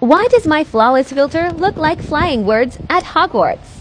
Why does my flawless filter look like flying words at Hogwarts?